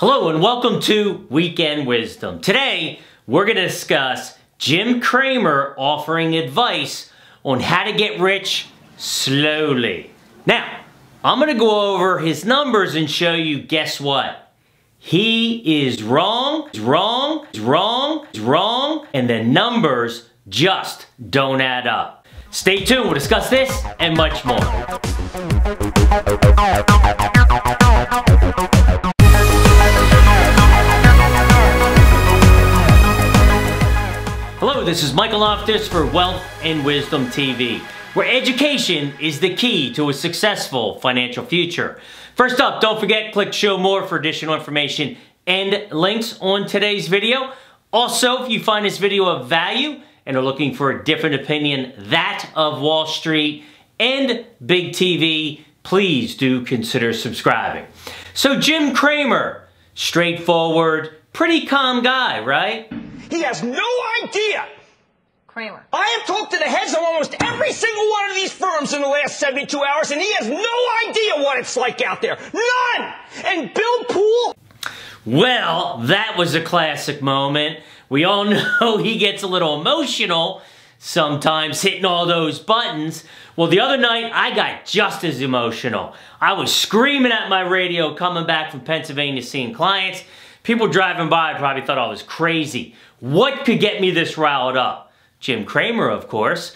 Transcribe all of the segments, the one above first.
Hello and welcome to Wealth and Wisdom. Today, we're going to discuss Jim Cramer offering advice on how to get rich slowly. Now, I'm going to go over his numbers and show you, guess what? He is wrong, wrong, wrong, wrong, and the numbers just don't add up. Stay tuned, we'll discuss this and much more. Hello, this is Michael Loftus for Wealth and Wisdom TV, where education is the key to a successful financial future. First up, don't forget, click show more for additional information and links on today's video. Also, if you find this video of value and are looking for a different opinion, that of Wall Street and Big TV, please do consider subscribing. So Jim Cramer, straightforward, pretty calm guy, right? He has no idea. Cramer. I have talked to the heads of almost every single one of these firms in the last 72 hours, and he has no idea what it's like out there. None! And Bill Poole? Well, that was a classic moment. We all know he gets a little emotional sometimes hitting all those buttons. Well, the other night, I got just as emotional. I was screaming at my radio coming back from Pennsylvania seeing clients. People driving by probably thought I was crazy. What could get me this riled up? Jim Cramer, of course.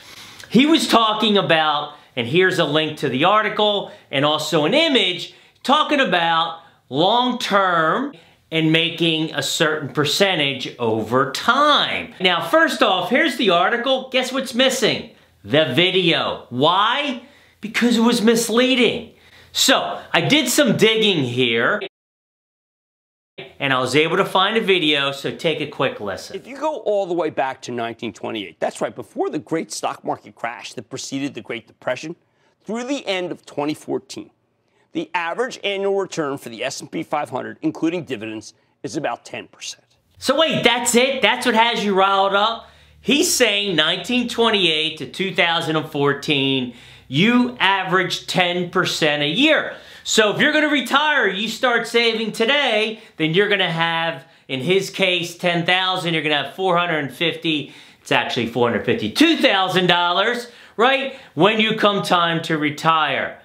He was talking about, and here's a link to the article and also an image, talking about long-term and making a certain percentage over time. Now, first off, here's the article. Guess what's missing? The video. Why? Because it was misleading. So, I did some digging here and I was able to find a video, so take a quick listen. If you go all the way back to 1928, that's right, before the great stock market crash that preceded the Great Depression, through the end of 2014, the average annual return for the S&P 500, including dividends, is about 10%. So wait, that's it? That's what has you riled up? He's saying 1928 to 2014, you average 10% a year. So if you're going to retire, you start saving today, then you're going to have, in his case, 10000 You're going to have 450 It's actually $452,000, right? When you come time to retire.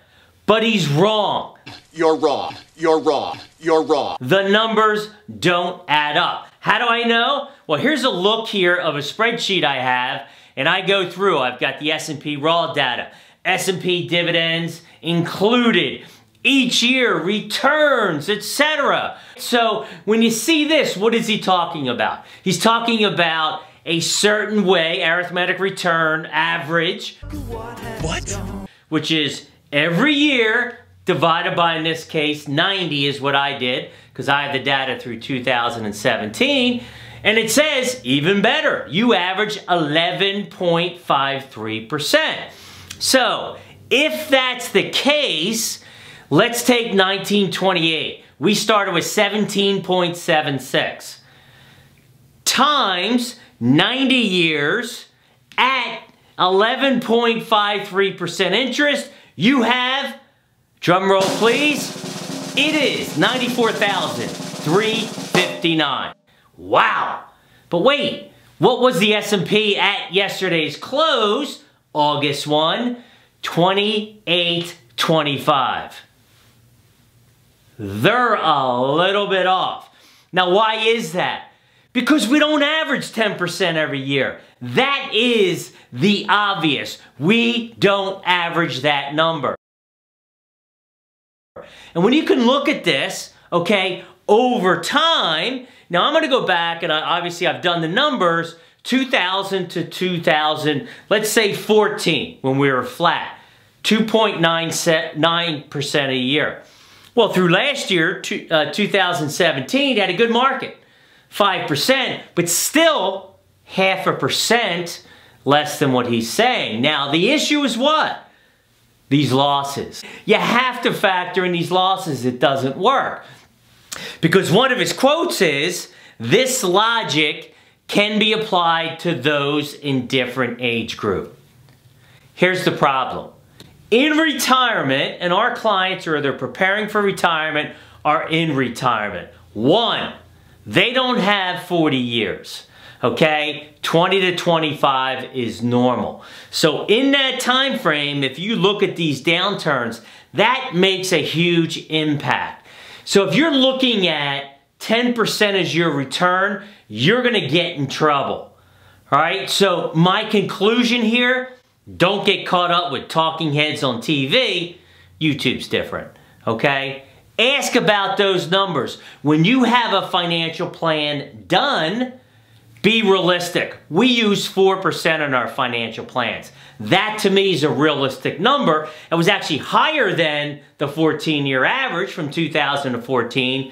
But he's wrong. You're wrong. You're wrong. You're wrong. The numbers don't add up. How do I know? Well, here's a look here of a spreadsheet I have, and I go through. I've got the S&P raw data, S&P dividends included each year, returns, etc. So when you see this, what is he talking about? He's talking about a certain way, arithmetic return, average. What? Which is every year divided by, in this case, 90 is what I did, because I have the data through 2017. And it says, even better, you average 11.53%. So, if that's the case, Let's take 1928. We started with 17.76 times 90 years at 11.53% interest. You have, drum roll please, it is 94,359. Wow. But wait, what was the S&P at yesterday's close, August 1? 2825 they're a little bit off. Now, why is that? Because we don't average 10% every year. That is the obvious. We don't average that number. And when you can look at this, okay, over time, now I'm gonna go back and I, obviously I've done the numbers, 2000 to 2000, let's say 14, when we were flat, 2.9% a year. Well, through last year, uh, 2017, had a good market, 5%, but still half a percent less than what he's saying. Now, the issue is what? These losses. You have to factor in these losses. It doesn't work. Because one of his quotes is, this logic can be applied to those in different age group. Here's the problem in retirement, and our clients or are either preparing for retirement are in retirement. One, they don't have 40 years. Okay, 20 to 25 is normal. So in that time frame, if you look at these downturns, that makes a huge impact. So if you're looking at 10% is your return, you're gonna get in trouble. All right, so my conclusion here, don't get caught up with talking heads on TV. YouTube's different, okay? Ask about those numbers. When you have a financial plan done, be realistic. We use 4% in our financial plans. That to me is a realistic number. It was actually higher than the 14 year average from 2014.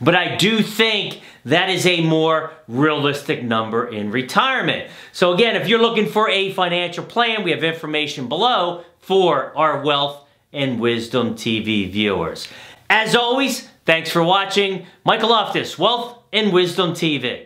But I do think that is a more realistic number in retirement. So again, if you're looking for a financial plan, we have information below for our Wealth and Wisdom TV viewers. As always, thanks for watching. Michael Loftus, Wealth and Wisdom TV.